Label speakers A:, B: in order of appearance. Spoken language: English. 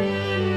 A: you.